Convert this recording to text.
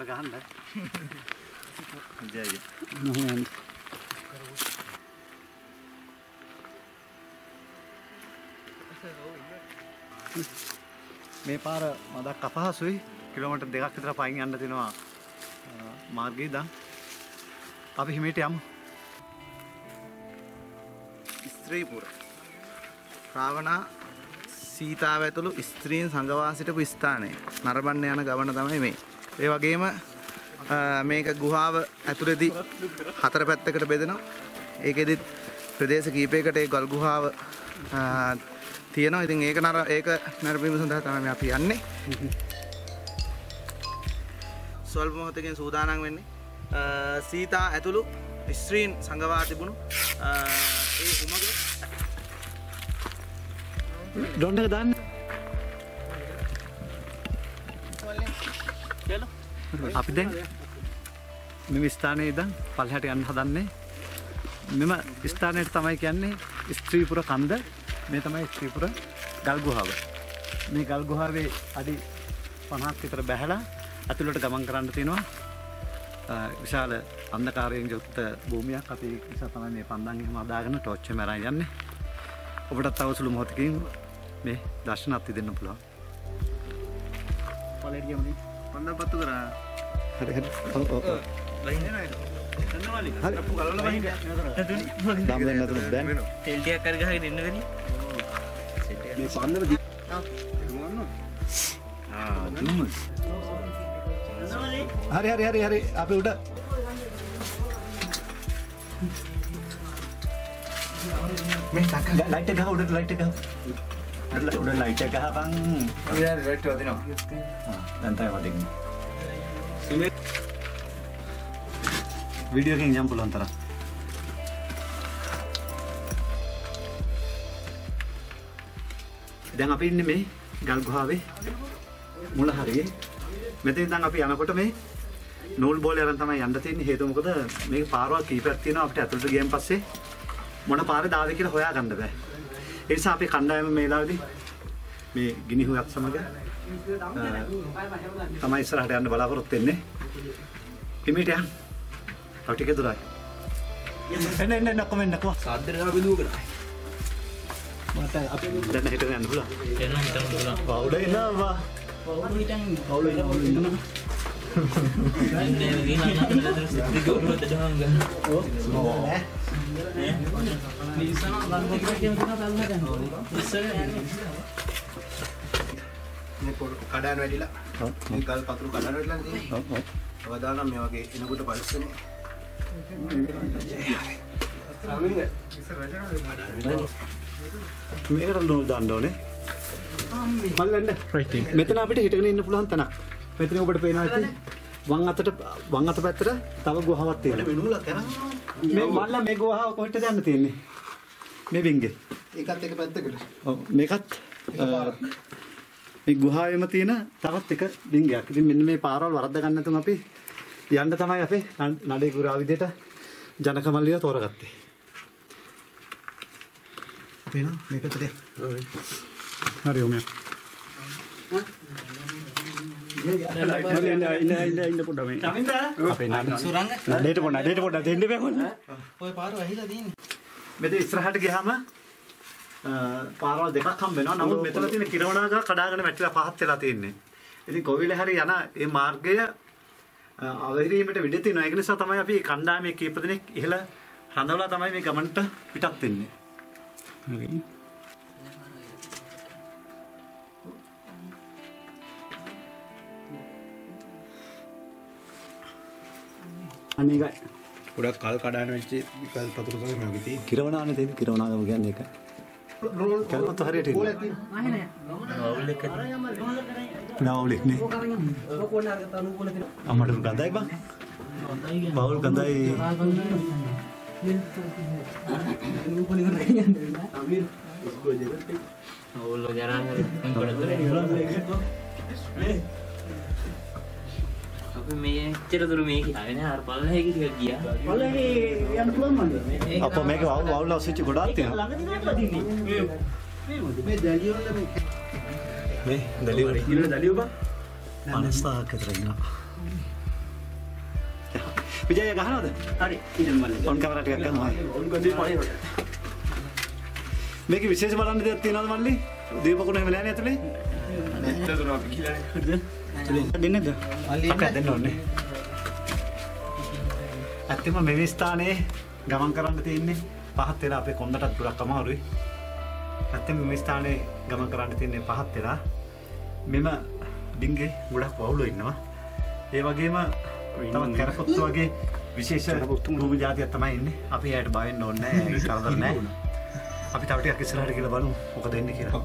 අතට ගහන්න. ජය මොහොන. මේ පාර මදක් අපහසුයි කිලෝමීටර් දෙකක් විතර පයින් යන්න අ, මාර්ගයේ ඉඳන් අපි හිමීට යමු ස්ත්‍රීපුර රාවණා සීතාව ඇතුළු ස්ත්‍රීන් සඟවා සිටපු ස්ථානය නරබන්න යන ගමන තමයි මේ. ඒ වගේම අ, මේක ගුහාව ඇතුළේදී හතර පැත්තකට බෙදෙනවා. ඒකෙදිත් ප්‍රදේශ කීපයකට ඒ ගල් ගුහාව අ, තියෙනවා. ඉතින් ඒක නර ඒක නරඹීම සඳහා තමයි අපි යන්නේ. ස්වල්ප මොහොතකින් සූදානම් වෙන්නේ. අ, සීතා ඇතුළු ස්ත්‍රීන් සඟවා තිබුණු අ, ඒ උමග ඩොන්ඩක දාන්න අපි දැන් මෙම ස්ථානයේ ඉඳන් පල්ලහැට යන්න හදන්නේ. මෙම ස්ථානයට තමයි කියන්නේ ස්ත්‍රීපුර කන්ද. මේ තමයි ස්ත්‍රීපුර ගල් ගුහාව මේ ගල් ගුහාවේ අඩි 50ක් විතර බැහැලා ඇතුළට ගමන් කරන්න තියෙනවා. අ, විශාල අන්ධකාරයෙන් යුක්ත භූමියක්. අපි නිසා තමයි මේ පන්දන් එහෙම අදාගෙන ටෝච් එක මරන් යන්නේ. ඔබටත් තව සුළු මොහොතකින් මේ දර්ශනත් දෙන්න පුළුවන්. පලට ගමන පන්ද පත්තු කරා. හරි හරි. තෙල්ටියක් කරගහගෙන ඉන්න වෙනි දි හරි හරි හරි හරි. අපි උඩ. ලයිට් එක ගහ උඩට ලයිට් එක ගහ. උඩ ලයිට් එක ගහපන් රට වදිනවා. ආ, දැන් තමයි වදින්නේ වීඩියෝ එකෙන් යම් පුළුවන් තරම් දැන් අපි ඉන්නේ මේ ගල් ගුහාවේ මුල හරියේ මෙතන ඉඳන් අපි යනකොට මේ නූල් බෝලේ අරන් තමයි යන්න තියෙන්නේ හේතුව මොකද මේක පාරවල් කීපයක් තියෙනවා අපිට ඇතුළට ගියන් පස්සේ මොන පාරේ දාද කියලා හොයාගන්න බෑ ඒ නිසා අපි කණ්ඩායම මේ වෙලාවේදී මේ ගිනිහුවක් සමග අ, තමයි ඉස්සරහට යන්න බලාපොරොත්තු වෙන්නේ. හිමීට යන්න. තව ටික දුරයි. එන්න එන්න එන්න කොමෙන් නකෝ සාධ්‍යරා බිදුවකට මට අපි දැන් හිටගෙන යන්න පුළුවන්. එන්න හිටන්න පුළුවන්. පවුල එනවා. පවුල හිටන් පවුල එනවා පවුල එනවා. ඉන්නේ විනා නේද සිද්ධි කඩාන වැඩිලා. ගල් පතුරු කඩාන වැඩිලා තියෙන්නේ ඔව් ඔව්. අවදානම් මේ වගේ එනකොට පරිස්සමෙන්. මේකට නූල් දාන්න ඕනේ. මල්ලන්න මෙතන අපිට හිටගෙන ඉන්න පුළුවන් තැනක්. මෙතන ඔබට පේනවා ඉතින් වම් අතට වම් අත පැත්තට තව ගුහාවක් තියෙනවා. මේ මල්ලා මේ ගුහාව කොහෙටද යන්න තියෙන්නේ? මේ වින්ගේ. ඒකත් එක පැත්තකට. ඔව් මේකත් මේ ගුහාවෙම තියෙන තවත් එක ඩිංගයක්. ඉතින් මෙන්න මේ පාරවල් වරද්ද ගන්න නැතුව අපි යන්න තමයි අපේ නඩ- ගුරා විදියට ජනකමල්ලිය තෝරගත්තේ. පේනවා මේ පැත්තට. හරි ඔමයා. ඉන්න ඉන්න ඉන්න ඉන්න පොඩ්ඩක් මේ. අපේ නඩ සුරංග නඩේට පොඩ්ඩක් නඩේට පොඩ්ඩක් දෙන්න බෑ කොහොමද? ඔය පාර වැහිලා තියෙන්නේ මෙතන ඉස්සරහට ගියාම පාරවල් දෙකක් හම්බ වෙනවා. නමුත් මෙතන තියෙන කිරවණාගා කඩාගෙන වැටිලා පහත් වෙලා තියෙන්නේ. ඉතින් කොවිල හැරි යන මේ මාර්ගය අවහිරීමට විඩ තියෙනවා. ඒක නිසා තමයි අපි කණ්ඩායමේ කීප දෙනෙක් ඉහළ රඳවලා තමයි මේ ගමනට පිටත් වෙන්නේ. හරි. අනේකයි. ගොඩක් කල් කඩාන වෙච්ච ගල් පතුරු තමයි මේ වගේ තියෙන්නේ කිරවණානේ තියෙන කිරවණාගම කියන්නේ ඒක. Kalau tu hari ini. Naul ini. Amatul gandai bang. Baul gandai. Naul jarang. අපි මේ එච්චර දුර මේක ආවේ නෑ අර පල්ලෙහි ටිකක් ගියා පල්ලේ යන්න පුළුවන් මන්ද? අපෝ මේක වවුල් ඔස්සිච්ච ගොඩාක් තියෙනවා. මේ දැලිය වල මේ මේ දලිය ඉන්න දලිය බං. 50ක් විතර ඉන්නවා. විජය ගහනවද? හරි ඔන් කැමරා ටිකක් ගන්නවා. ගොඩේ පණිනොට මේක විශේෂ බලන්න දෙයක් තියෙනවද මල්ලි? දීපකුණ එහෙම නැහැ නේ ඇතුලේ? දෙන්නද අපිට දෙන්න ඕනේ. ඇත්තම මේ ස්ථානයේ ගමන් කරන්න තියෙන්නේ පහත් වෙලා අපේ කොන්දටත් ගොඩක් අමාරුයි. ඇත්තම මේ ස්ථානයේ ගමන් කරන්න තියෙන්නේ පහත් වෙලා මෙම ඩිංගේ ගොඩක් වවුලෝ ඉන්නවා. ඒ වගේම තවත් කැරපොත්තු වගේ විශේෂ භූමි ජාතියක් තමයි ඉන්නේ. අපි එයාට බය වෙන්න ඕනේ නැහැ. ඒක කරදර නැහැ. අපි තව ටිකක් ඉස්සරහට කියලා බලමු මොකද වෙන්නේ කියලා.